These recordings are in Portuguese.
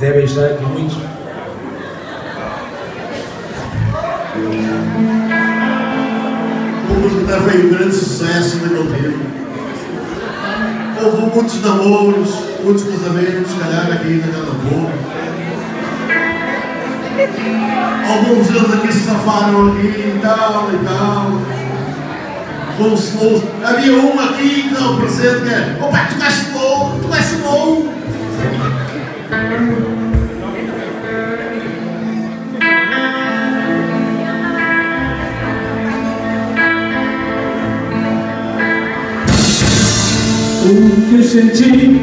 Zé Beixar aqui muitos. O música foi um grande sucesso naquele tempo. Houve muitos namoros, muitos casamentos, se calhar aqui naquela boa. Alguns deles aqui se safaram aqui e tal e tal. Com slow. Havia um aqui que dá o presente que é Opa, tu és slow, tu és slow. Senti,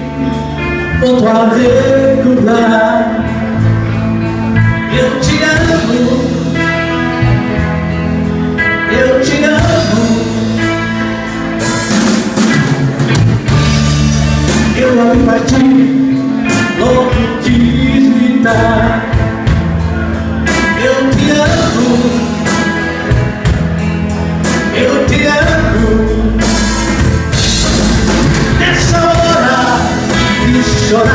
volto a recordar. Eu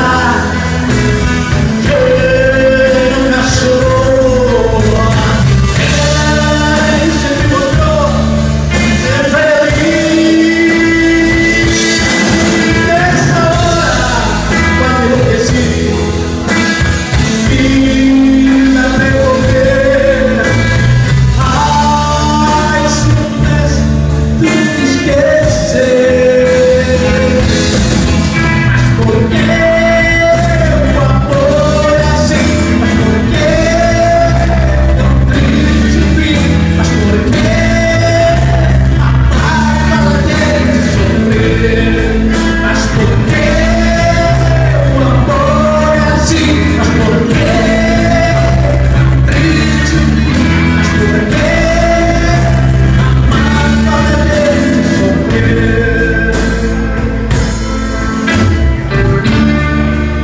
Ah!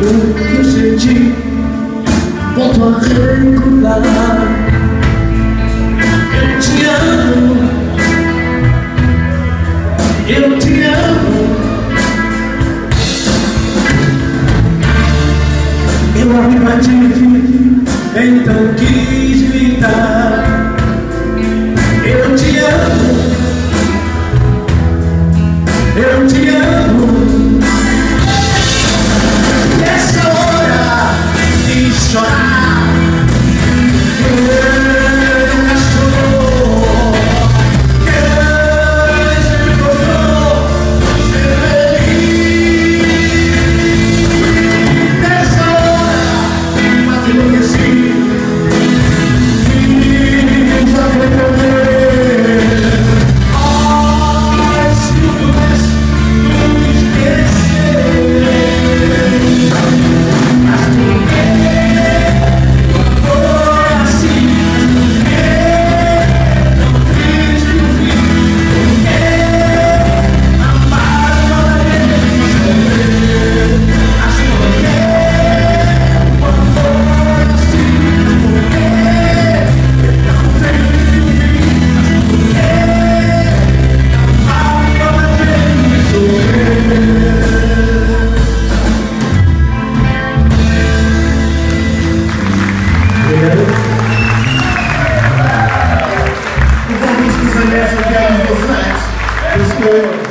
Que eu senti, volto a recordar. Eu te amo, eu te amo. Eu abri pra ti, então que Thank you.